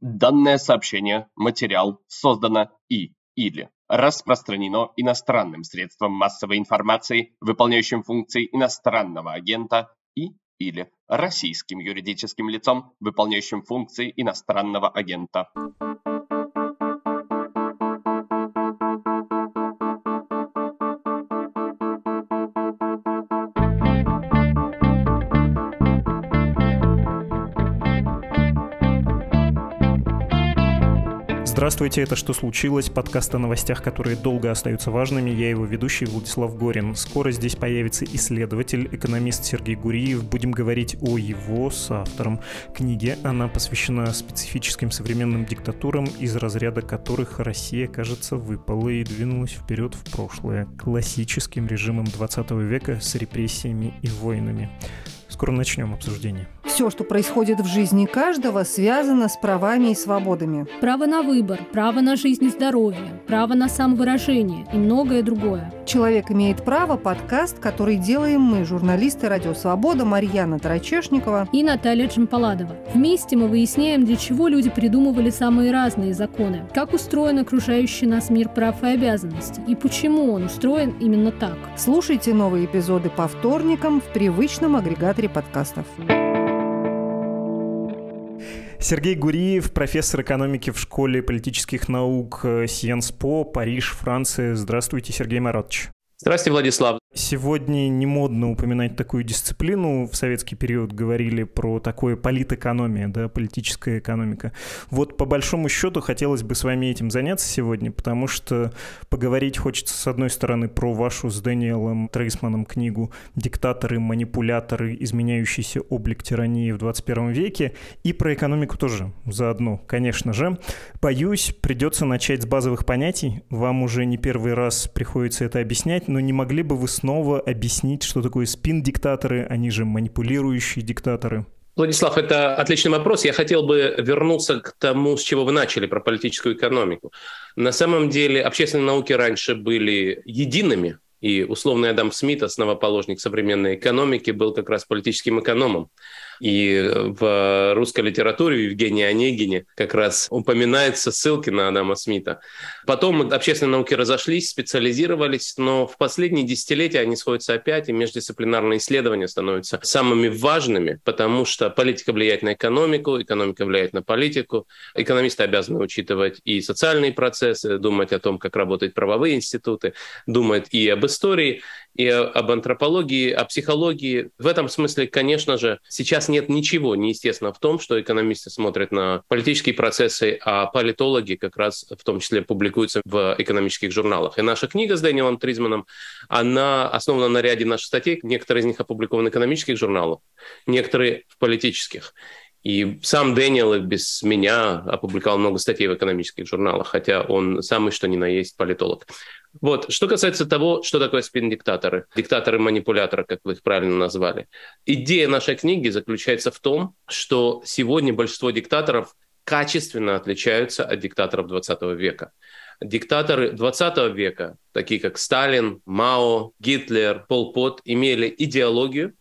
Данное сообщение, материал создано и или распространено иностранным средством массовой информации, выполняющим функции иностранного агента и или российским юридическим лицом, выполняющим функции иностранного агента. Здравствуйте, это «Что случилось?» Подкаст о новостях, которые долго остаются важными. Я его ведущий Владислав Горин. Скоро здесь появится исследователь, экономист Сергей Гуриев. Будем говорить о его с автором книге. Она посвящена специфическим современным диктатурам, из разряда которых Россия, кажется, выпала и двинулась вперед в прошлое. Классическим режимом 20 века с репрессиями и войнами. Скоро начнем обсуждение. Все, что происходит в жизни каждого, связано с правами и свободами. Право на выбор, право на жизнь и здоровье, право на самовыражение и многое другое. «Человек имеет право» – подкаст, который делаем мы, журналисты «Радио Свобода» Марьяна Тарачешникова и Наталья Джампаладова. Вместе мы выясняем, для чего люди придумывали самые разные законы, как устроен окружающий нас мир прав и обязанностей, и почему он устроен именно так. Слушайте новые эпизоды по вторникам в привычном агрегаторе подкастов. Сергей Гуриев, профессор экономики в Школе политических наук Сиенспо, Париж, Франция. Здравствуйте, Сергей Маратович. Здравствуйте, Владислав. Сегодня не модно упоминать такую дисциплину. В советский период говорили про такое политэкономия, да, политическая экономика. Вот по большому счету хотелось бы с вами этим заняться сегодня, потому что поговорить хочется, с одной стороны, про вашу с Дэниелом Трейсманом книгу «Диктаторы, манипуляторы, изменяющийся облик тирании в 21 веке», и про экономику тоже заодно, конечно же. Боюсь, придется начать с базовых понятий. Вам уже не первый раз приходится это объяснять, но не могли бы вы снова объяснить, что такое спин-диктаторы, они же манипулирующие диктаторы? Владислав, это отличный вопрос. Я хотел бы вернуться к тому, с чего вы начали, про политическую экономику. На самом деле общественные науки раньше были едиными, и условный Адам Смит, основоположник современной экономики, был как раз политическим экономом. И в русской литературе в Евгении Онегине как раз упоминаются ссылки на Адама Смита. Потом общественные науки разошлись, специализировались, но в последние десятилетия они сходятся опять, и междисциплинарные исследования становятся самыми важными, потому что политика влияет на экономику, экономика влияет на политику. Экономисты обязаны учитывать и социальные процессы, думать о том, как работают правовые институты, думать и об истории и об антропологии, о психологии. В этом смысле, конечно же, сейчас нет ничего неестественного в том, что экономисты смотрят на политические процессы, а политологи как раз в том числе публикуются в экономических журналах. И наша книга с Дэниелом Тризманом, она основана на ряде наших статей. Некоторые из них опубликованы в экономических журналах, некоторые в политических. И сам Дэниел без меня опубликовал много статей в экономических журналах, хотя он самый что ни на есть политолог. Вот. Что касается того, что такое спин-диктаторы, диктаторы-манипуляторы, как вы их правильно назвали. Идея нашей книги заключается в том, что сегодня большинство диктаторов качественно отличаются от диктаторов 20 века. Диктаторы 20 века, такие как Сталин, Мао, Гитлер, Пол Пот, имели идеологию,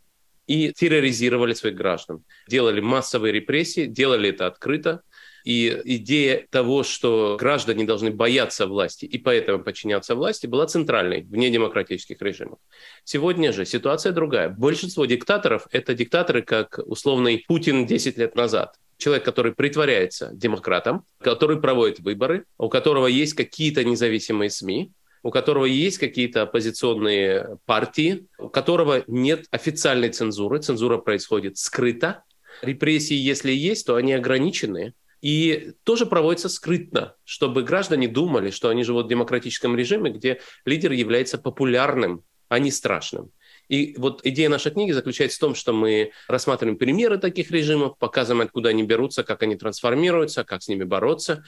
и терроризировали своих граждан. Делали массовые репрессии, делали это открыто, и идея того, что граждане должны бояться власти и поэтому подчиняться власти, была центральной в недемократических режимах. Сегодня же ситуация другая. Большинство диктаторов – это диктаторы, как условный Путин 10 лет назад. Человек, который притворяется демократом, который проводит выборы, у которого есть какие-то независимые СМИ, у которого есть какие-то оппозиционные партии, у которого нет официальной цензуры, цензура происходит скрыто, репрессии, если есть, то они ограничены, и тоже проводится скрытно, чтобы граждане думали, что они живут в демократическом режиме, где лидер является популярным, а не страшным. И вот идея нашей книги заключается в том, что мы рассматриваем примеры таких режимов, показываем, откуда они берутся, как они трансформируются, как с ними бороться.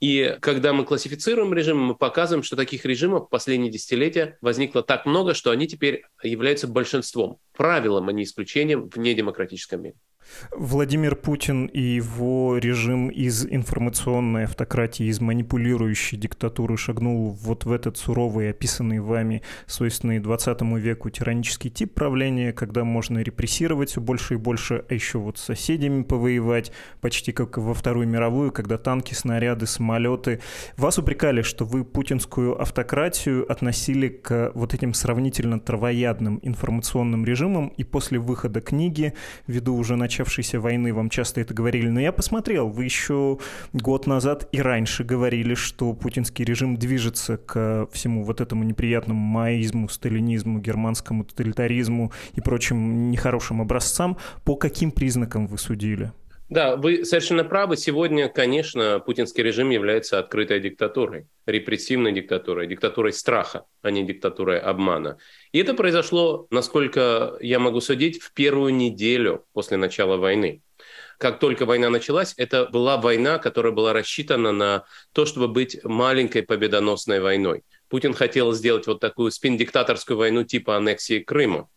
И когда мы классифицируем режимы, мы показываем, что таких режимов в последние десятилетия возникло так много, что они теперь являются большинством, правилом, а не исключением в недемократическом мире. Владимир Путин и его режим из информационной автократии, из манипулирующей диктатуры шагнул вот в этот суровый, описанный вами, свойственный 20 веку тиранический тип правления, когда можно репрессировать все больше и больше, а еще вот с соседями повоевать, почти как во Вторую мировую, когда танки, снаряды, самолеты. Вас упрекали, что вы путинскую автократию относили к вот этим сравнительно травоядным информационным режимам, и после выхода книги, ввиду уже начавшейся начавшейся войны вам часто это говорили, но я посмотрел, вы еще год назад и раньше говорили, что путинский режим движется к всему вот этому неприятному маоизму, сталинизму, германскому тоталитаризму и прочим нехорошим образцам. По каким признакам вы судили? Да, вы совершенно правы. Сегодня, конечно, путинский режим является открытой диктатурой, репрессивной диктатурой, диктатурой страха, а не диктатурой обмана. И это произошло, насколько я могу судить, в первую неделю после начала войны. Как только война началась, это была война, которая была рассчитана на то, чтобы быть маленькой победоносной войной. Путин хотел сделать вот такую спин-диктаторскую войну типа аннексии Крыма.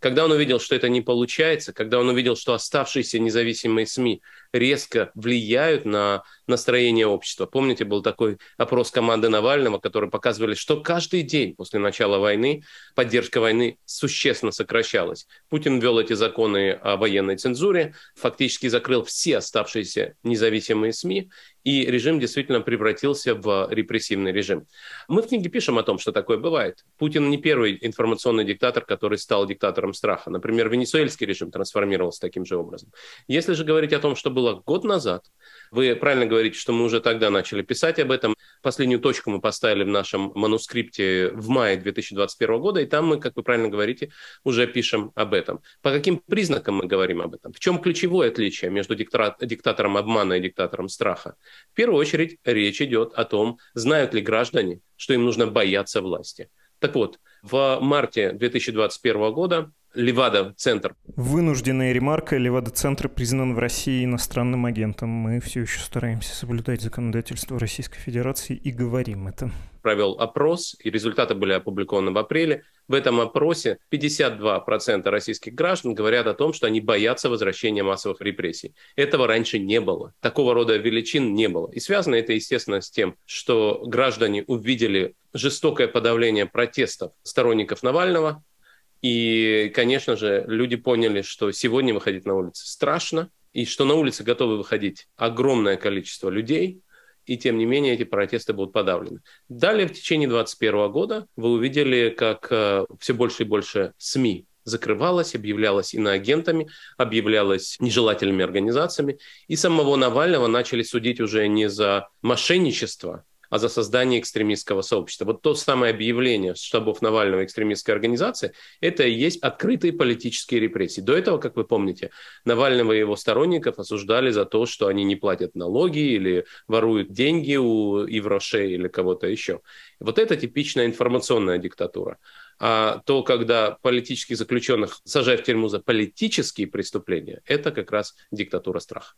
Когда он увидел, что это не получается, когда он увидел, что оставшиеся независимые СМИ резко влияют на настроение общества. Помните, был такой опрос команды Навального, который показывали, что каждый день после начала войны поддержка войны существенно сокращалась. Путин ввел эти законы о военной цензуре, фактически закрыл все оставшиеся независимые СМИ, и режим действительно превратился в репрессивный режим. Мы в книге пишем о том, что такое бывает. Путин не первый информационный диктатор, который стал диктатором страха. Например, венесуэльский режим трансформировался таким же образом. Если же говорить о том, что было год назад, вы правильно говорите, что мы уже тогда начали писать об этом. Последнюю точку мы поставили в нашем манускрипте в мае 2021 года, и там мы, как вы правильно говорите, уже пишем об этом. По каким признакам мы говорим об этом? В чем ключевое отличие между диктатором обмана и диктатором страха? В первую очередь речь идет о том, знают ли граждане, что им нужно бояться власти. Так вот, в марте 2021 года Левада-центр. Вынужденная ремарка. Левада-центр признан в России иностранным агентом. Мы все еще стараемся соблюдать законодательство Российской Федерации и говорим это. Провел опрос, и результаты были опубликованы в апреле. В этом опросе 52% российских граждан говорят о том, что они боятся возвращения массовых репрессий. Этого раньше не было. Такого рода величин не было. И связано это, естественно, с тем, что граждане увидели жестокое подавление протестов сторонников Навального, и, конечно же, люди поняли, что сегодня выходить на улицы страшно, и что на улицы готовы выходить огромное количество людей, и тем не менее эти протесты будут подавлены. Далее в течение 2021 года вы увидели, как э, все больше и больше СМИ закрывалось, объявлялось иноагентами, объявлялось нежелательными организациями. И самого Навального начали судить уже не за мошенничество, а за создание экстремистского сообщества. Вот то самое объявление штабов Навального экстремистской организации, это и есть открытые политические репрессии. До этого, как вы помните, Навального и его сторонников осуждали за то, что они не платят налоги или воруют деньги у Ивроше или кого-то еще. Вот это типичная информационная диктатура. А то, когда политических заключенных сажают в тюрьму за политические преступления, это как раз диктатура страха.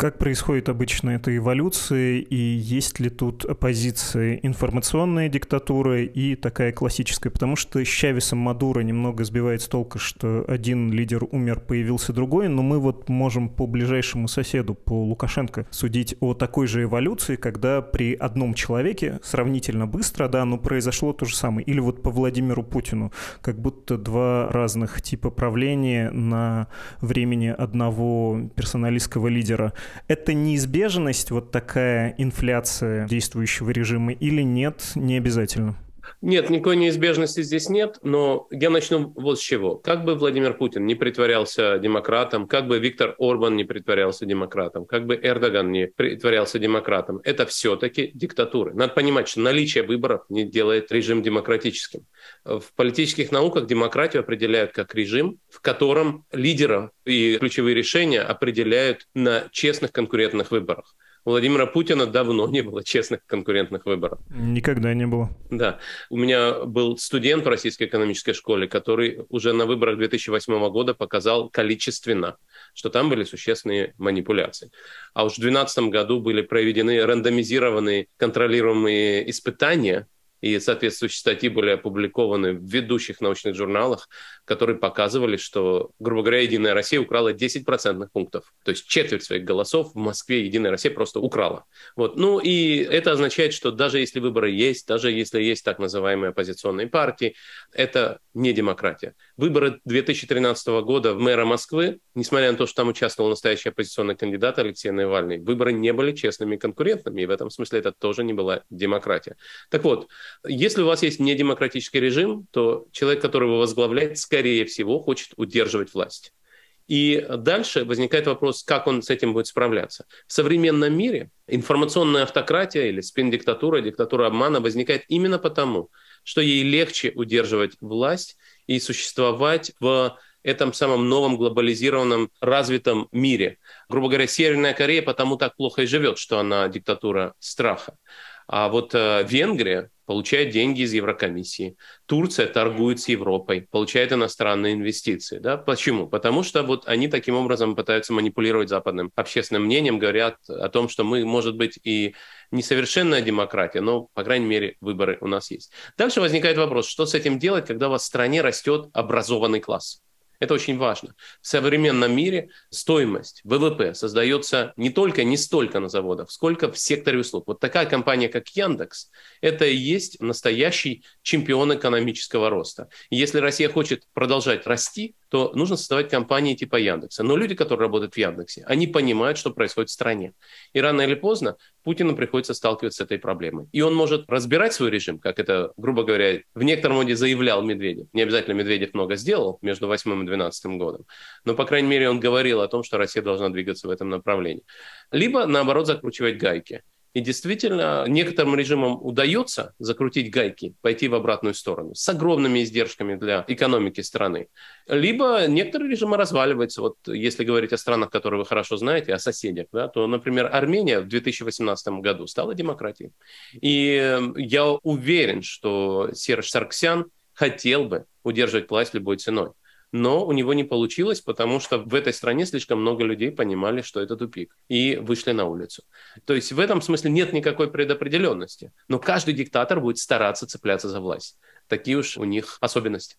Как происходит обычно эта эволюция, и есть ли тут оппозиция информационная диктатура и такая классическая? Потому что с Чавесом Мадуро немного сбивает с толка, что один лидер умер, появился другой, но мы вот можем по ближайшему соседу, по Лукашенко, судить о такой же эволюции, когда при одном человеке сравнительно быстро, да, но произошло то же самое. Или вот по Владимиру Путину, как будто два разных типа правления на времени одного персоналистского лидера мира. Это неизбежность, вот такая инфляция действующего режима или нет, не обязательно? Нет, никакой неизбежности здесь нет, но я начну вот с чего. Как бы Владимир Путин не притворялся демократом, как бы Виктор Орбан не притворялся демократом, как бы Эрдоган не притворялся демократом, это все-таки диктатуры. Надо понимать, что наличие выборов не делает режим демократическим. В политических науках демократию определяют как режим, в котором лидеров и ключевые решения определяют на честных конкурентных выборах. У Владимира Путина давно не было честных конкурентных выборов. Никогда не было. Да. У меня был студент в Российской экономической школе, который уже на выборах 2008 года показал количественно, что там были существенные манипуляции. А уж в 2012 году были проведены рандомизированные контролируемые испытания и соответствующие статьи были опубликованы в ведущих научных журналах, которые показывали, что, грубо говоря, «Единая Россия» украла 10 процентных пунктов. То есть четверть своих голосов в Москве «Единая Россия» просто украла. Вот. Ну и это означает, что даже если выборы есть, даже если есть так называемые оппозиционные партии, это не демократия. Выборы 2013 года в мэра Москвы, несмотря на то, что там участвовал настоящий оппозиционный кандидат Алексей Навальный, выборы не были честными и конкурентными, и в этом смысле это тоже не была демократия. Так вот, если у вас есть недемократический режим, то человек, который его возглавляет, скорее всего, хочет удерживать власть. И дальше возникает вопрос, как он с этим будет справляться. В современном мире информационная автократия или спин-диктатура, диктатура обмана возникает именно потому, что ей легче удерживать власть и существовать в этом самом новом глобализированном развитом мире. Грубо говоря, Северная Корея потому так плохо и живет, что она диктатура страха. А вот э, Венгрия получает деньги из Еврокомиссии. Турция торгует с Европой, получает иностранные инвестиции. Да? Почему? Потому что вот они таким образом пытаются манипулировать западным общественным мнением, говорят о том, что мы, может быть, и несовершенная демократия, но, по крайней мере, выборы у нас есть. Дальше возникает вопрос, что с этим делать, когда у вас в стране растет образованный класс? Это очень важно. В современном мире стоимость ВВП создается не только, не столько на заводах, сколько в секторе услуг. Вот такая компания, как Яндекс, это и есть настоящий чемпион экономического роста. И если Россия хочет продолжать расти, то нужно создавать компании типа Яндекса. Но люди, которые работают в Яндексе, они понимают, что происходит в стране. И рано или поздно Путину приходится сталкиваться с этой проблемой. И он может разбирать свой режим, как это, грубо говоря, в некотором роде заявлял Медведев. Не обязательно Медведев много сделал между 8 и 12 годом, но, по крайней мере, он говорил о том, что Россия должна двигаться в этом направлении. Либо, наоборот, закручивать гайки. И действительно, некоторым режимам удается закрутить гайки, пойти в обратную сторону, с огромными издержками для экономики страны. Либо некоторые режимы разваливаются. Вот если говорить о странах, которые вы хорошо знаете, о соседях, да, то, например, Армения в 2018 году стала демократией. И я уверен, что Серж Сарксян хотел бы удерживать власть любой ценой но у него не получилось, потому что в этой стране слишком много людей понимали, что это тупик, и вышли на улицу. То есть в этом смысле нет никакой предопределенности, но каждый диктатор будет стараться цепляться за власть. Такие уж у них особенности.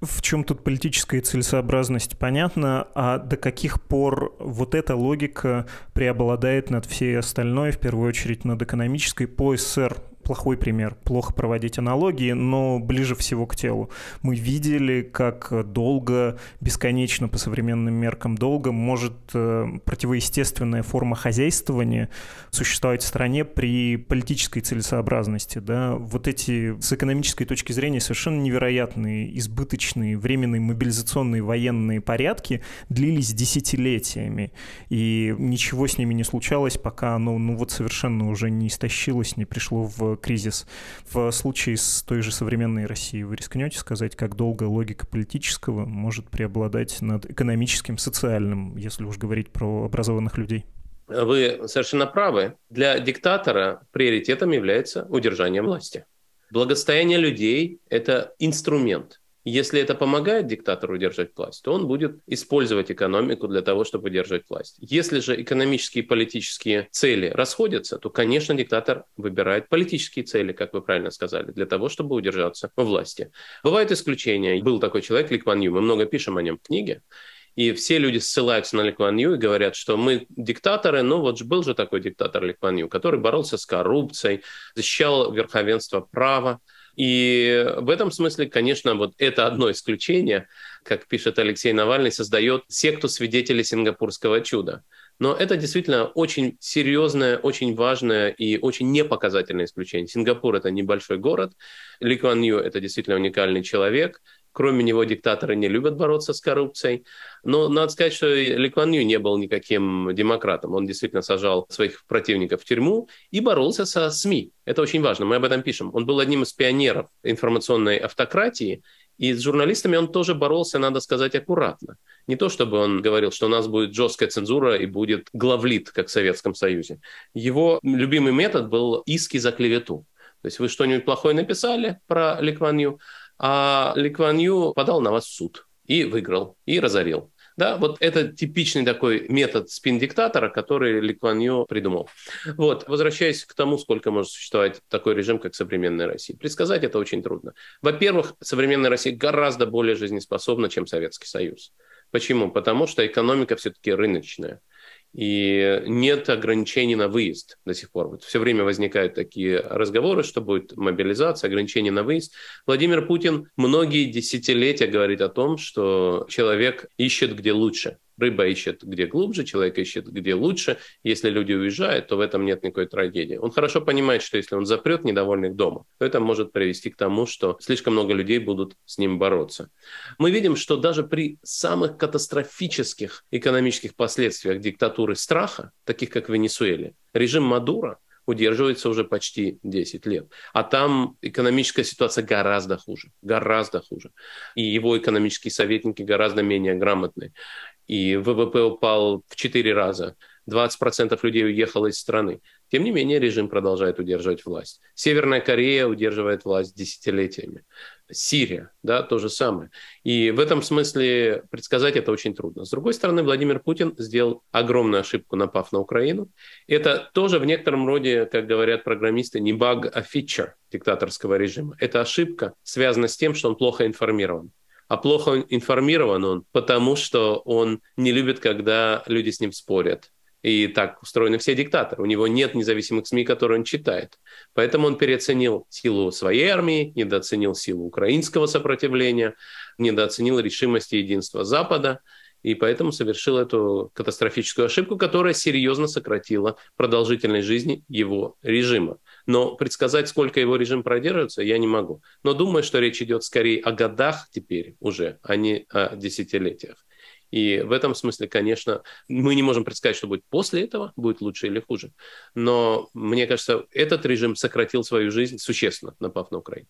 В чем тут политическая целесообразность, понятно, а до каких пор вот эта логика преобладает над всей остальной, в первую очередь над экономической по СССР? Плохой пример, плохо проводить аналогии, но ближе всего к телу. Мы видели, как долго, бесконечно по современным меркам долго может э, противоестественная форма хозяйствования существовать в стране при политической целесообразности. Да? Вот эти с экономической точки зрения совершенно невероятные, избыточные, временные мобилизационные военные порядки длились десятилетиями, и ничего с ними не случалось, пока оно ну, вот совершенно уже не истощилось, не пришло в кризис. В случае с той же современной Россией вы рискнете сказать, как долго логика политического может преобладать над экономическим, социальным, если уж говорить про образованных людей? Вы совершенно правы. Для диктатора приоритетом является удержание власти. Благостояние людей – это инструмент. Если это помогает диктатору удержать власть, то он будет использовать экономику для того, чтобы удержать власть. Если же экономические и политические цели расходятся, то, конечно, диктатор выбирает политические цели, как вы правильно сказали, для того, чтобы удержаться у власти. Бывают исключения. Был такой человек, Ли Кван Ю, мы много пишем о нем в книге. И все люди ссылаются на Ли Кван Ю и говорят, что мы диктаторы, ну вот был же такой диктатор Ли Кван Ю, который боролся с коррупцией, защищал верховенство права. И в этом смысле, конечно, вот это одно исключение, как пишет Алексей Навальный, создает секту свидетелей сингапурского чуда. Но это действительно очень серьезное, очень важное и очень непоказательное исключение. Сингапур – это небольшой город, Ли Куан Ю – это действительно уникальный человек, Кроме него диктаторы не любят бороться с коррупцией. Но надо сказать, что Ли не был никаким демократом. Он действительно сажал своих противников в тюрьму и боролся со СМИ. Это очень важно, мы об этом пишем. Он был одним из пионеров информационной автократии, и с журналистами он тоже боролся, надо сказать, аккуратно. Не то, чтобы он говорил, что у нас будет жесткая цензура и будет главлит, как в Советском Союзе. Его любимый метод был иски за клевету. То есть вы что-нибудь плохое написали про Ли Кван Ю, а Ли подал на вас в суд и выиграл, и разорил. Да, вот это типичный такой метод спин-диктатора, который Ли придумал. Вот, возвращаясь к тому, сколько может существовать такой режим, как современная Россия. Предсказать это очень трудно. Во-первых, современная Россия гораздо более жизнеспособна, чем Советский Союз. Почему? Потому что экономика все-таки рыночная и нет ограничений на выезд до сих пор. Вот все время возникают такие разговоры, что будет мобилизация, ограничения на выезд. Владимир Путин многие десятилетия говорит о том, что человек ищет где лучше. Рыба ищет где глубже, человек ищет где лучше. Если люди уезжают, то в этом нет никакой трагедии. Он хорошо понимает, что если он запрет недовольных дома, то это может привести к тому, что слишком много людей будут с ним бороться. Мы видим, что даже при самых катастрофических экономических последствиях диктатуры страха, таких как в Венесуэле, режим Мадура удерживается уже почти 10 лет. А там экономическая ситуация гораздо хуже, гораздо хуже. И его экономические советники гораздо менее грамотные и ВВП упал в 4 раза. 20% людей уехало из страны. Тем не менее, режим продолжает удерживать власть. Северная Корея удерживает власть десятилетиями. Сирия, да, то же самое. И в этом смысле предсказать это очень трудно. С другой стороны, Владимир Путин сделал огромную ошибку, напав на Украину. Это тоже в некотором роде, как говорят программисты, не баг, а фичер диктаторского режима. Это ошибка связана с тем, что он плохо информирован а плохо информирован он, потому что он не любит, когда люди с ним спорят. И так устроены все диктаторы. У него нет независимых СМИ, которые он читает. Поэтому он переоценил силу своей армии, недооценил силу украинского сопротивления, недооценил решимость и единство Запада и поэтому совершил эту катастрофическую ошибку, которая серьезно сократила продолжительность жизни его режима. Но предсказать, сколько его режим продержится, я не могу. Но думаю, что речь идет скорее о годах теперь уже, а не о десятилетиях. И в этом смысле, конечно, мы не можем предсказать, что будет после этого, будет лучше или хуже. Но мне кажется, этот режим сократил свою жизнь существенно, напав на Украину.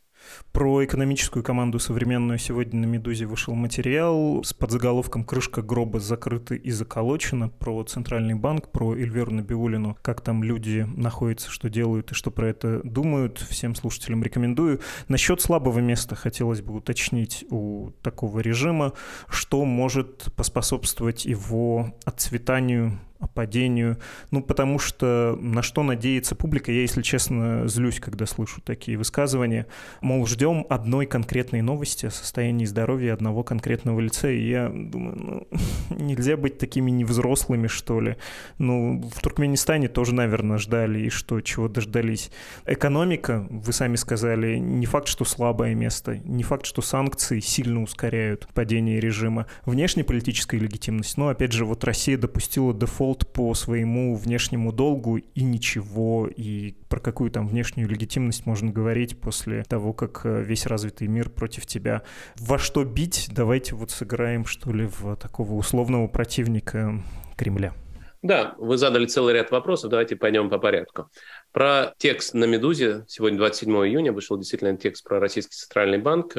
Про экономическую команду современную сегодня на «Медузе» вышел материал с подзаголовком «Крышка гроба закрыта и заколочена» про Центральный банк, про Эльверу Набиулину, как там люди находятся, что делают и что про это думают. Всем слушателям рекомендую. Насчет слабого места хотелось бы уточнить у такого режима, что может поспособствовать его отцветанию падению. Ну, потому что на что надеется публика, я, если честно, злюсь, когда слышу такие высказывания. Мол, ждем одной конкретной новости о состоянии здоровья одного конкретного лица. И я думаю, ну, нельзя быть такими невзрослыми, что ли. Ну, в Туркменистане тоже, наверное, ждали, и что, чего дождались. Экономика, вы сами сказали, не факт, что слабое место, не факт, что санкции сильно ускоряют падение режима. Внешнеполитическая легитимность, но, опять же, вот Россия допустила дефолт дефолт по своему внешнему долгу и ничего, и про какую там внешнюю легитимность можно говорить после того, как э, весь развитый мир против тебя. Во что бить? Давайте вот сыграем, что ли, в такого условного противника Кремля. Да, вы задали целый ряд вопросов, давайте пойдем по порядку. Про текст на «Медузе» сегодня 27 июня вышел действительно текст про Российский Центральный банк.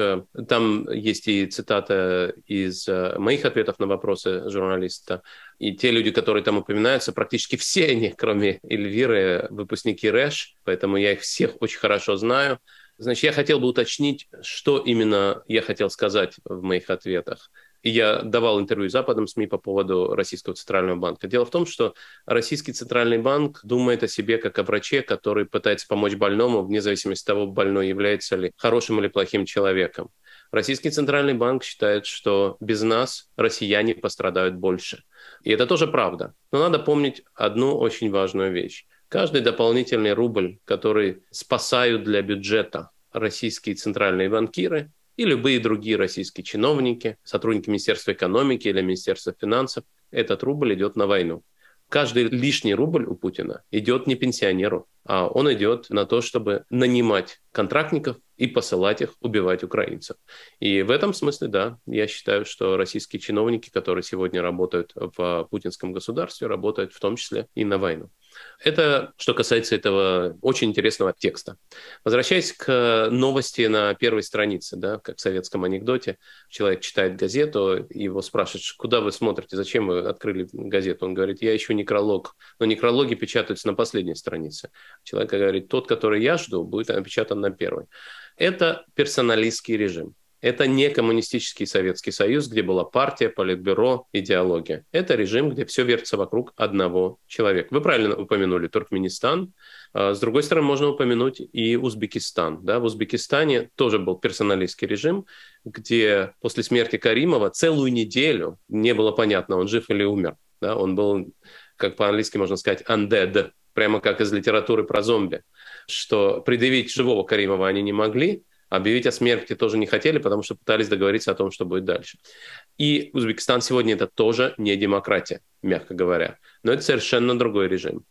Там есть и цитата из э, моих ответов на вопросы журналиста. И те люди, которые там упоминаются, практически все они, кроме Эльвиры, выпускники РЭШ, поэтому я их всех очень хорошо знаю. Значит, я хотел бы уточнить, что именно я хотел сказать в моих ответах. Я давал интервью западным СМИ по поводу Российского Центрального банка. Дело в том, что Российский Центральный банк думает о себе как о враче, который пытается помочь больному, вне зависимости от того, больной является ли хорошим или плохим человеком. Российский Центральный банк считает, что без нас россияне пострадают больше. И это тоже правда. Но надо помнить одну очень важную вещь. Каждый дополнительный рубль, который спасают для бюджета российские центральные банкиры и любые другие российские чиновники, сотрудники Министерства экономики или Министерства финансов, этот рубль идет на войну. Каждый лишний рубль у Путина идет не пенсионеру, а он идет на то, чтобы нанимать контрактников и посылать их убивать украинцев. И в этом смысле, да, я считаю, что российские чиновники, которые сегодня работают в путинском государстве, работают в том числе и на войну. Это что касается этого очень интересного текста. Возвращаясь к новости на первой странице, да, как в советском анекдоте, человек читает газету, его спрашивают, куда вы смотрите, зачем вы открыли газету? Он говорит, я ищу некролог, но некрологи печатаются на последней странице. Человек говорит, тот, который я жду, будет напечатан на первой. Это персоналистский режим. Это не коммунистический Советский Союз, где была партия, политбюро, идеология. Это режим, где все вертится вокруг одного человека. Вы правильно упомянули Туркменистан. А, с другой стороны, можно упомянуть и Узбекистан. Да? В Узбекистане тоже был персоналистский режим, где после смерти Каримова целую неделю не было понятно, он жив или умер. Да? Он был, как по-английски можно сказать, undead, прямо как из литературы про зомби, что предъявить живого Каримова они не могли, Объявить о смерти тоже не хотели, потому что пытались договориться о том, что будет дальше. И Узбекистан сегодня это тоже не демократия, мягко говоря. Но это совершенно другой режим.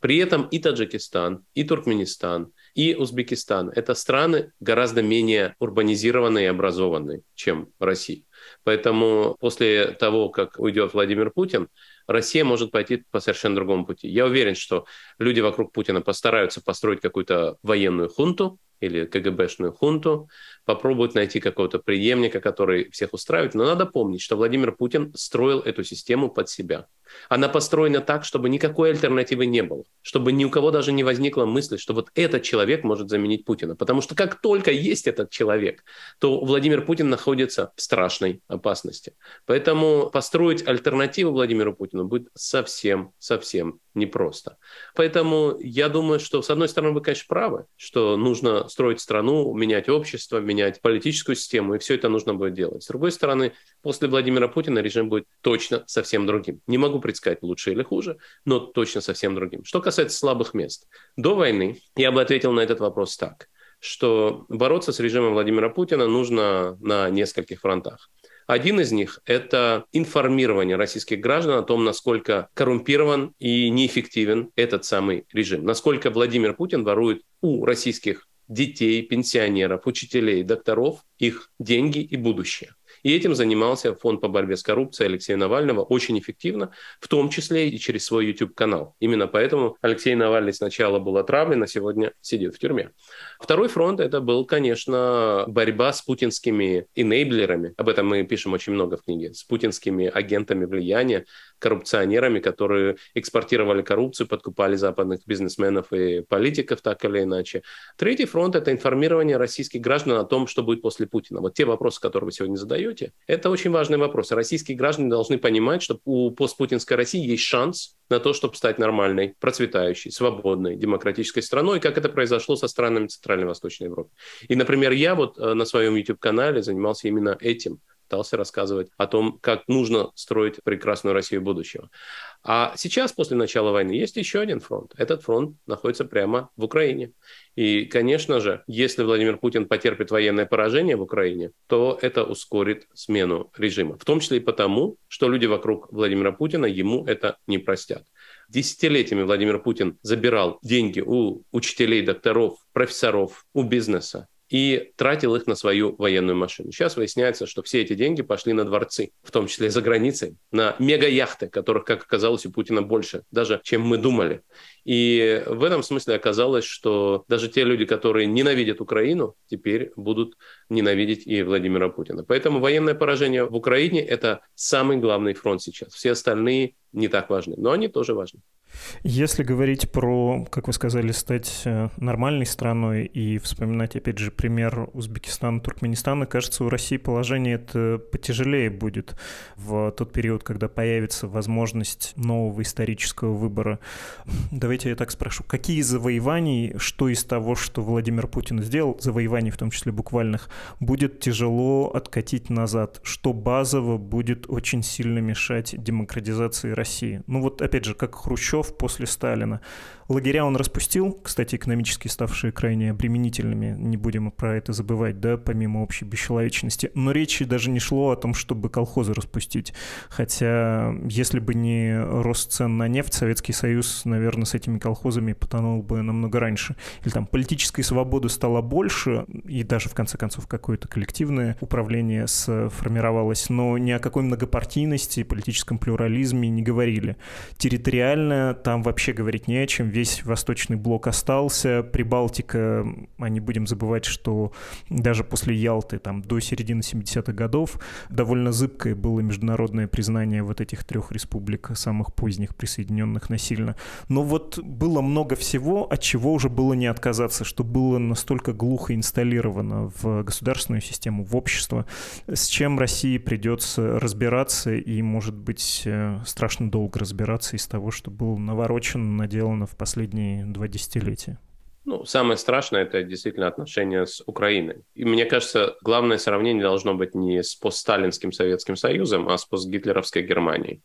При этом и Таджикистан, и Туркменистан, и Узбекистан – это страны гораздо менее урбанизированные и образованные, чем Россия. Поэтому после того, как уйдет Владимир Путин, Россия может пойти по совершенно другому пути. Я уверен, что люди вокруг Путина постараются построить какую-то военную хунту, или КГБшную хунту, попробуют найти какого-то преемника, который всех устраивает. Но надо помнить, что Владимир Путин строил эту систему под себя. Она построена так, чтобы никакой альтернативы не было, чтобы ни у кого даже не возникла мысль, что вот этот человек может заменить Путина. Потому что как только есть этот человек, то Владимир Путин находится в страшной опасности. Поэтому построить альтернативу Владимиру Путину будет совсем, совсем непросто. Поэтому я думаю, что, с одной стороны, вы, конечно, правы, что нужно строить страну, менять общество, менять политическую систему, и все это нужно будет делать. С другой стороны, после Владимира Путина режим будет точно совсем другим. Не могу предсказать лучше или хуже, но точно совсем другим. Что касается слабых мест. До войны я бы ответил на этот вопрос так, что бороться с режимом Владимира Путина нужно на нескольких фронтах. Один из них – это информирование российских граждан о том, насколько коррумпирован и неэффективен этот самый режим, насколько Владимир Путин ворует у российских детей, пенсионеров, учителей, докторов их деньги и будущее. И этим занимался фонд по борьбе с коррупцией Алексея Навального очень эффективно, в том числе и через свой YouTube-канал. Именно поэтому Алексей Навальный сначала был отравлен, а сегодня сидит в тюрьме. Второй фронт это был, конечно, борьба с путинскими инейблерами. Об этом мы пишем очень много в книге. С путинскими агентами влияния, коррупционерами, которые экспортировали коррупцию, подкупали западных бизнесменов и политиков так или иначе. Третий фронт – это информирование российских граждан о том, что будет после Путина. Вот те вопросы, которые вы сегодня задаете, это очень важный вопрос. Российские граждане должны понимать, что у постпутинской России есть шанс на то, чтобы стать нормальной, процветающей, свободной, демократической страной, как это произошло со странами Центральной и Восточной Европы. И, например, я вот э, на своем YouTube-канале занимался именно этим – пытался рассказывать о том, как нужно строить прекрасную Россию будущего. А сейчас, после начала войны, есть еще один фронт. Этот фронт находится прямо в Украине. И, конечно же, если Владимир Путин потерпит военное поражение в Украине, то это ускорит смену режима. В том числе и потому, что люди вокруг Владимира Путина ему это не простят. Десятилетиями Владимир Путин забирал деньги у учителей, докторов, профессоров, у бизнеса и тратил их на свою военную машину. Сейчас выясняется, что все эти деньги пошли на дворцы, в том числе за границей, на мега-яхты, которых, как оказалось, у Путина больше, даже чем мы думали. И в этом смысле оказалось, что даже те люди, которые ненавидят Украину, теперь будут ненавидеть и Владимира Путина. Поэтому военное поражение в Украине – это самый главный фронт сейчас. Все остальные не так важны, но они тоже важны. Если говорить про, как вы сказали, стать э, нормальной страной и вспоминать, опять же, пример Узбекистана, Туркменистана, кажется, у России положение это потяжелее будет в тот период, когда появится возможность нового исторического выбора. Давайте я так спрошу. Какие завоеваний, что из того, что Владимир Путин сделал, завоеваний в том числе буквальных, будет тяжело откатить назад? Что базово будет очень сильно мешать демократизации России? Ну вот, опять же, как Хрущев Хрущев после Сталина. Лагеря он распустил, кстати, экономически ставшие крайне обременительными, не будем про это забывать, да, помимо общей бесчеловечности. Но речи даже не шло о том, чтобы колхозы распустить. Хотя, если бы не рост цен на нефть, Советский Союз, наверное, с этими колхозами потонул бы намного раньше. Или там политической свободы стало больше, и даже, в конце концов, какое-то коллективное управление сформировалось, но ни о какой многопартийности, политическом плюрализме не говорили. Территориально там вообще говорить не о чем весь Восточный блок остался. Прибалтика, а не будем забывать, что даже после Ялты, там, до середины 70-х годов, довольно зыбкое было международное признание вот этих трех республик, самых поздних, присоединенных насильно. Но вот было много всего, от чего уже было не отказаться, что было настолько глухо инсталлировано в государственную систему, в общество, с чем России придется разбираться и, может быть, э, страшно долго разбираться из того, что было наворочено, наделано в последние два десятилетия. Ну, самое страшное – это действительно отношения с Украиной. И мне кажется, главное сравнение должно быть не с постсталинским Советским Союзом, а с постгитлеровской Германией.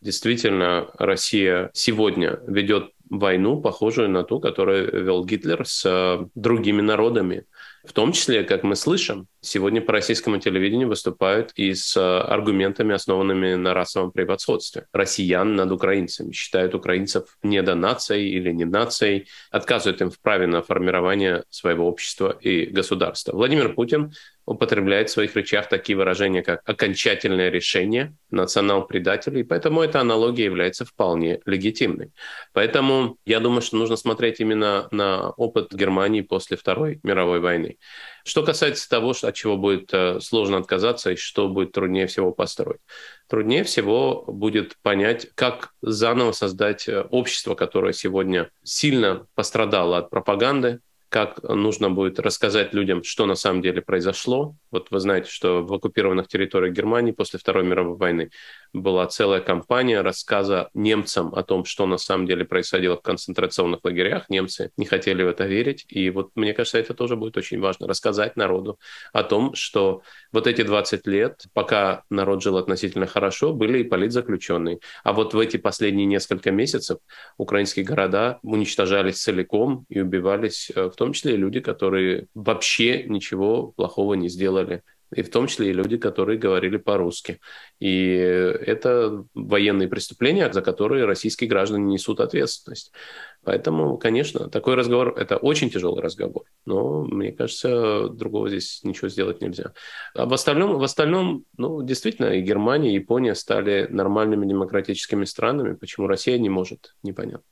Действительно, Россия сегодня ведет войну, похожую на ту, которую вел Гитлер с другими народами. В том числе, как мы слышим, сегодня по российскому телевидению выступают и с э, аргументами, основанными на расовом превосходстве. Россиян над украинцами. Считают украинцев недонацией или не нацией, отказывают им в праве на формирование своего общества и государства. Владимир Путин употребляет в своих речах такие выражения, как окончательное решение, национал-предателей, поэтому эта аналогия является вполне легитимной. Поэтому я думаю, что нужно смотреть именно на опыт Германии после Второй мировой войны. Что касается того, от чего будет э, сложно отказаться и что будет труднее всего построить. Труднее всего будет понять, как заново создать э, общество, которое сегодня сильно пострадало от пропаганды, как нужно будет рассказать людям, что на самом деле произошло. Вот вы знаете, что в оккупированных территориях Германии после Второй мировой войны была целая кампания рассказа немцам о том, что на самом деле происходило в концентрационных лагерях. Немцы не хотели в это верить. И вот мне кажется, это тоже будет очень важно, рассказать народу о том, что вот эти 20 лет, пока народ жил относительно хорошо, были и политзаключенные. А вот в эти последние несколько месяцев украинские города уничтожались целиком и убивались э, в том числе и люди, которые вообще ничего плохого не сделали и в том числе и люди, которые говорили по-русски. И это военные преступления, за которые российские граждане несут ответственность. Поэтому, конечно, такой разговор – это очень тяжелый разговор. Но, мне кажется, другого здесь ничего сделать нельзя. А в остальном, в остальном ну, действительно, и Германия, и Япония стали нормальными демократическими странами. Почему Россия не может, непонятно.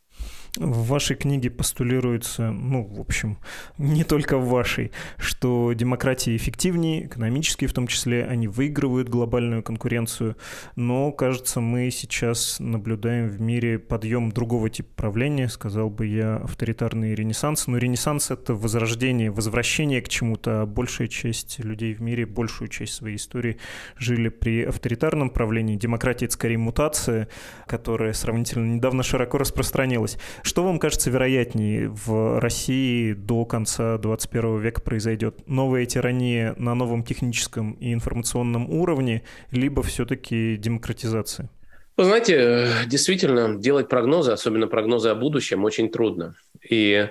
В вашей книге постулируется, ну, в общем, не только в вашей, что демократии эффективнее, экономически в том числе, они выигрывают глобальную конкуренцию, но, кажется, мы сейчас наблюдаем в мире подъем другого типа правления, сказал бы я, авторитарный ренессанс. Но ренессанс — это возрождение, возвращение к чему-то, а большая часть людей в мире, большую часть своей истории жили при авторитарном правлении. Демократия — это скорее мутация, которая сравнительно недавно широко распространилась. Что вам кажется вероятнее в России до конца 21 века произойдет? Новая тирания на новом техническом и информационном уровне, либо все-таки демократизация? Вы знаете, действительно, делать прогнозы, особенно прогнозы о будущем, очень трудно. И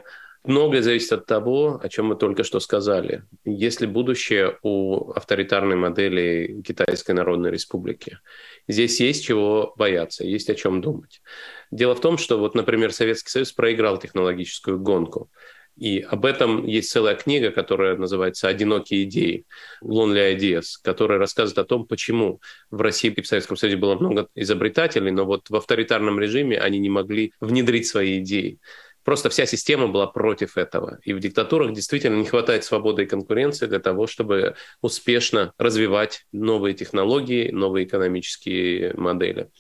Многое зависит от того, о чем мы только что сказали. Если будущее у авторитарной модели Китайской Народной Республики, здесь есть чего бояться, есть о чем думать. Дело в том, что вот, например, Советский Союз проиграл технологическую гонку. И об этом есть целая книга, которая называется «Одинокие идеи» Lonely Ideas, которая рассказывает о том, почему в России и в Советском Союзе было много изобретателей, но вот в авторитарном режиме они не могли внедрить свои идеи. Просто вся система была против этого. И в диктатурах действительно не хватает свободы и конкуренции для того, чтобы успешно развивать новые технологии, новые экономические модели.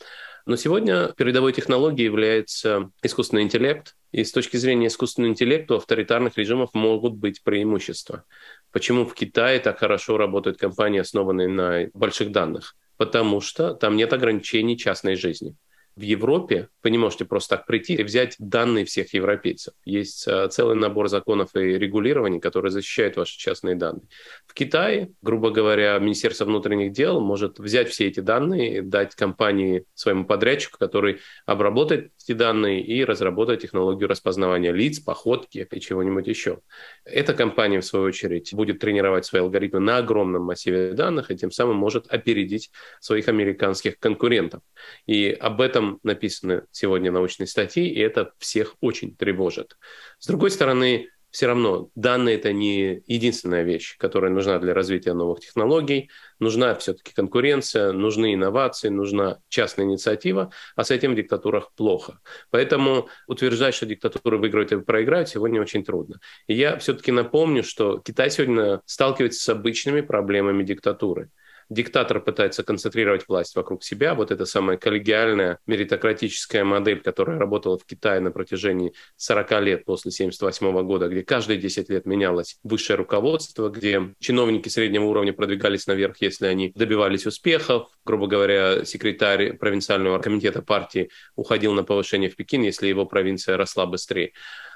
Но сегодня передовой технологией является искусственный интеллект. И с точки зрения искусственного интеллекта у авторитарных режимов могут быть преимущества. Почему в Китае так хорошо работают компании, основанные на больших данных? Потому что там нет ограничений частной жизни. В Европе вы не можете просто так прийти и взять данные всех европейцев. Есть э, целый набор законов и регулирований, которые защищают ваши частные данные. В Китае, грубо говоря, Министерство внутренних дел может взять все эти данные, дать компании, своему подрядчику, который обработает эти данные и разработает технологию распознавания лиц, походки и чего-нибудь еще. Эта компания, в свою очередь, будет тренировать свои алгоритмы на огромном массиве данных и тем самым может опередить своих американских конкурентов. И об этом этом написаны сегодня научные статьи, и это всех очень тревожит. С другой стороны, все равно данные это не единственная вещь, которая нужна для развития новых технологий. Нужна все-таки конкуренция, нужны инновации, нужна частная инициатива, а с этим в диктатурах плохо. Поэтому утверждать, что диктатуры выиграют и проиграют, сегодня очень трудно. И я все-таки напомню, что Китай сегодня сталкивается с обычными проблемами диктатуры. Диктатор пытается концентрировать власть вокруг себя. Вот это самая коллегиальная меритократическая модель, которая работала в Китае на протяжении 40 лет после 1978 года, где каждые 10 лет менялось высшее руководство, где чиновники среднего уровня продвигались наверх, если они добивались успехов. Грубо говоря, секретарь провинциального комитета партии уходил на повышение в Пекин, если его провинция росла быстрее.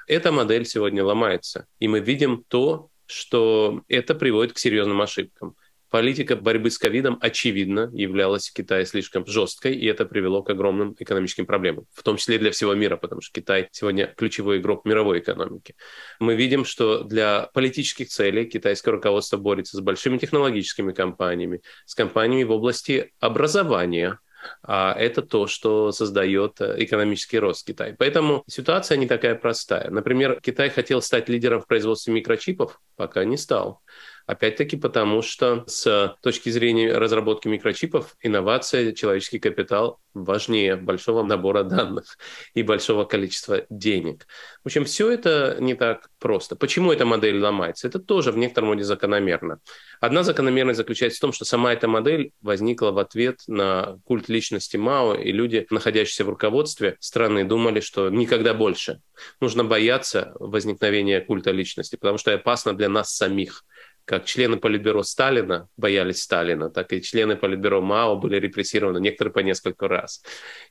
Эта модель сегодня ломается. И мы видим то, что это приводит к серьезным ошибкам. Политика борьбы с ковидом, очевидно, являлась в Китае слишком жесткой, и это привело к огромным экономическим проблемам, в том числе для всего мира, потому что Китай сегодня ключевой игрок мировой экономики. Мы видим, что для политических целей китайское руководство борется с большими технологическими компаниями, с компаниями в области образования, а это то, что создает э, экономический рост Китая. Поэтому ситуация не такая простая. Например, Китай хотел стать лидером в производстве микрочипов, пока не стал. Опять-таки потому, что с точки зрения разработки микрочипов инновация, человеческий капитал важнее большого набора данных и большого количества денег. В общем, все это не так просто. Почему эта модель ломается? Это тоже в некотором роде закономерно. Одна закономерность заключается в том, что сама эта модель возникла в ответ на культ личности Мао, и люди, находящиеся в руководстве страны, думали, что никогда больше. Нужно бояться возникновения культа личности, потому что опасно для нас самих как члены Политбюро Сталина боялись Сталина, так и члены Политбюро Мао были репрессированы, некоторые по несколько раз.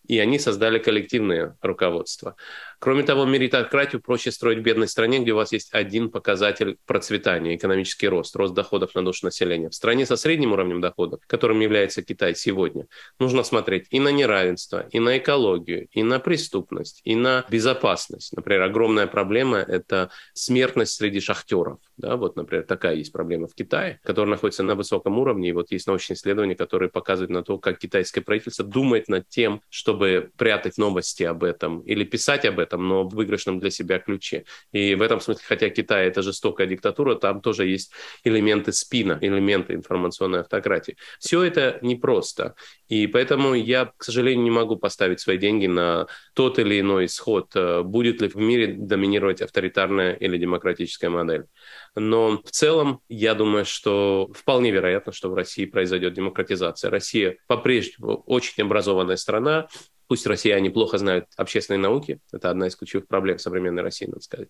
И они создали коллективное руководство. Кроме того, меритократию проще строить в бедной стране, где у вас есть один показатель процветания, экономический рост, рост доходов на душу населения. В стране со средним уровнем доходов, которым является Китай сегодня, нужно смотреть и на неравенство, и на экологию, и на преступность, и на безопасность. Например, огромная проблема – это смертность среди шахтеров. Да, вот, например, такая есть проблема в Китае, которая находится на высоком уровне. И вот есть научные исследования, которые показывают на то, как китайское правительство думает над тем, чтобы прятать новости об этом или писать об этом, этом, но в выигрышном для себя ключе. И в этом смысле, хотя Китай это жестокая диктатура, там тоже есть элементы спина, элементы информационной автократии. Все это непросто. И поэтому я, к сожалению, не могу поставить свои деньги на тот или иной исход, э, будет ли в мире доминировать авторитарная или демократическая модель. Но в целом я думаю, что вполне вероятно, что в России произойдет демократизация. Россия по-прежнему очень образованная страна, Пусть россияне плохо знают общественные науки, это одна из ключевых проблем современной России, надо сказать.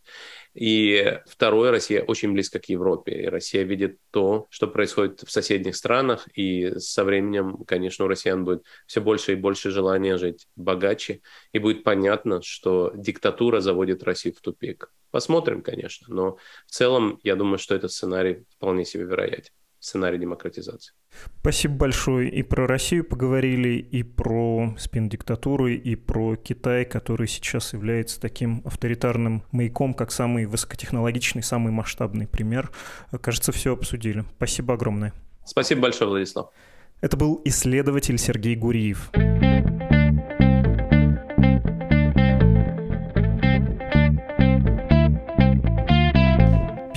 И второе, Россия очень близко к Европе, и Россия видит то, что происходит в соседних странах, и со временем, конечно, у россиян будет все больше и больше желания жить богаче, и будет понятно, что диктатура заводит Россию в тупик. Посмотрим, конечно, но в целом я думаю, что этот сценарий вполне себе вероятен сценарий демократизации. Спасибо большое. И про Россию поговорили, и про спин-диктатуру, и про Китай, который сейчас является таким авторитарным маяком, как самый высокотехнологичный, самый масштабный пример. Кажется, все обсудили. Спасибо огромное. Спасибо большое, Владислав. Это был исследователь Сергей Гуриев.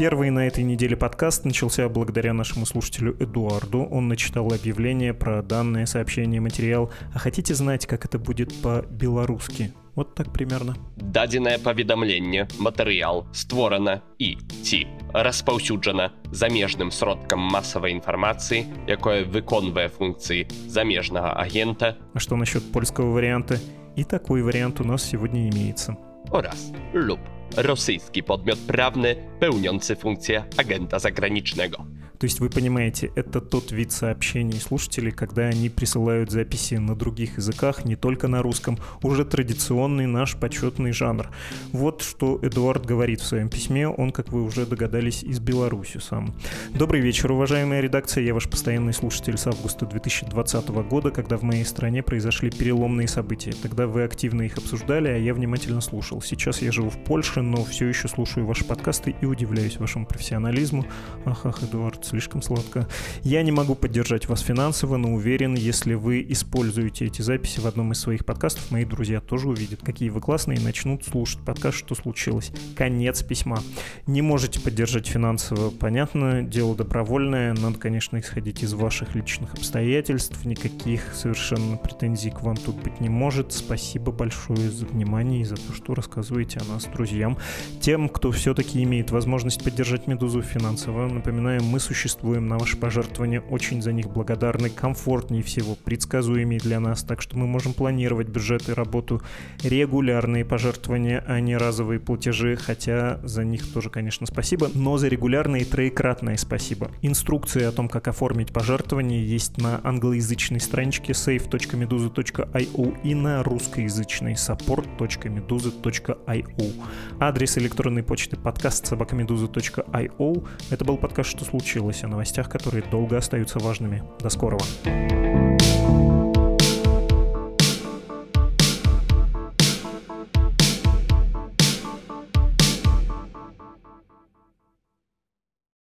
Первый на этой неделе подкаст начался благодаря нашему слушателю Эдуарду. Он начитал объявление про данное сообщение, материал. А хотите знать, как это будет по-белорусски? Вот так примерно. Даденное поведомление, материал, створено и ці распаўсюджана замежным сродкам массовой информации, якое выконвае функции замежного агента. А что насчет польского варианта? И такой вариант у нас сегодня имеется. Oraz lub rosyjski podmiot prawny pełniący funkcję agenta zagranicznego. То есть вы понимаете, это тот вид сообщений слушателей, когда они присылают записи на других языках, не только на русском, уже традиционный наш почетный жанр. Вот что Эдуард говорит в своем письме, он, как вы уже догадались, из Беларуси сам. Добрый вечер, уважаемая редакция, я ваш постоянный слушатель с августа 2020 года, когда в моей стране произошли переломные события. Тогда вы активно их обсуждали, а я внимательно слушал. Сейчас я живу в Польше, но все еще слушаю ваши подкасты и удивляюсь вашему профессионализму. Ах, ах, Эдуард, слишком сладко. Я не могу поддержать вас финансово, но уверен, если вы используете эти записи в одном из своих подкастов, мои друзья тоже увидят, какие вы классные, и начнут слушать подкаст «Что случилось?». Конец письма. Не можете поддержать финансово, понятно, дело добровольное, надо, конечно, исходить из ваших личных обстоятельств, никаких совершенно претензий к вам тут быть не может. Спасибо большое за внимание и за то, что рассказываете о нас друзьям. Тем, кто все-таки имеет возможность поддержать «Медузу» финансово, напоминаю, мы существуем на ваши пожертвования очень за них благодарны, комфортнее всего, предсказуемее для нас, так что мы можем планировать бюджет и работу, регулярные пожертвования, а не разовые платежи, хотя за них тоже, конечно, спасибо, но за регулярные троекратное спасибо. Инструкции о том, как оформить пожертвование, есть на англоязычной страничке save.meduza.io и на русскоязычной support.meduza.io. Адрес электронной почты подкаст собакамедуза.io. Это был подкаст «Что случилось?» о новостях, которые долго остаются важными. До скорого. thank you